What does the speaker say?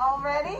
Already?